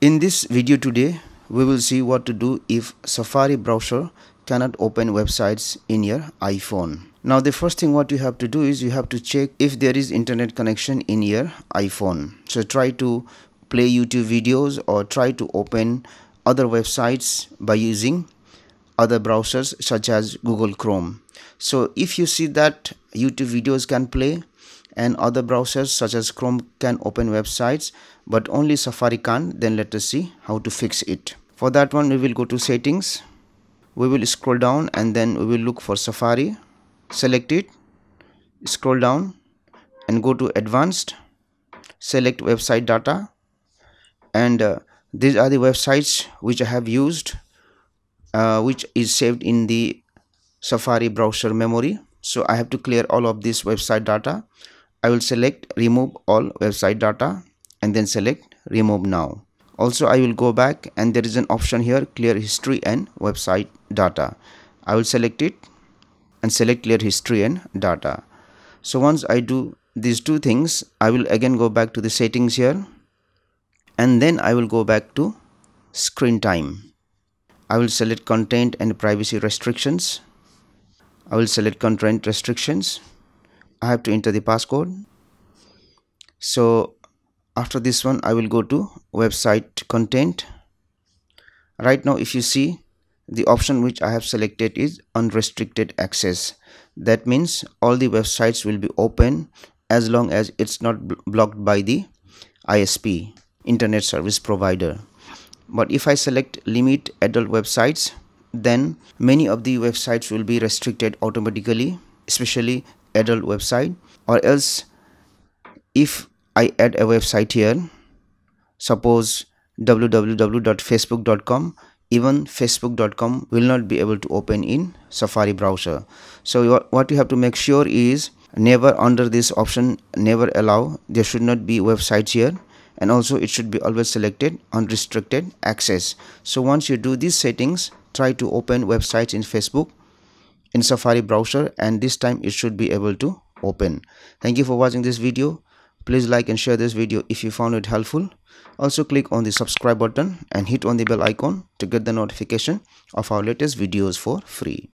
In this video today, we will see what to do if Safari browser cannot open websites in your iPhone. Now the first thing what you have to do is you have to check if there is internet connection in your iPhone. So try to play YouTube videos or try to open other websites by using other browsers such as Google Chrome. So if you see that YouTube videos can play and other browsers such as Chrome can open websites but only Safari can't then let us see how to fix it. For that one we will go to settings. We will scroll down and then we will look for Safari. Select it. Scroll down and go to advanced. Select website data. And uh, these are the websites which I have used uh, which is saved in the Safari browser memory. So I have to clear all of this website data I will select remove all website data and then select remove now. Also I will go back and there is an option here clear history and website data. I will select it and select clear history and data. So once I do these two things I will again go back to the settings here and then I will go back to screen time. I will select content and privacy restrictions. I will select content restrictions I have to enter the passcode. So after this one I will go to website content. Right now if you see the option which I have selected is unrestricted access. That means all the websites will be open as long as it's not blocked by the ISP internet service provider. But if I select limit adult websites then many of the websites will be restricted automatically especially adult website or else if I add a website here suppose www.facebook.com even facebook.com will not be able to open in safari browser. So what you have to make sure is never under this option never allow. There should not be websites here and also it should be always selected unrestricted access. So once you do these settings try to open websites in facebook in Safari browser and this time it should be able to open. Thank you for watching this video. Please like and share this video if you found it helpful. Also click on the subscribe button and hit on the bell icon to get the notification of our latest videos for free.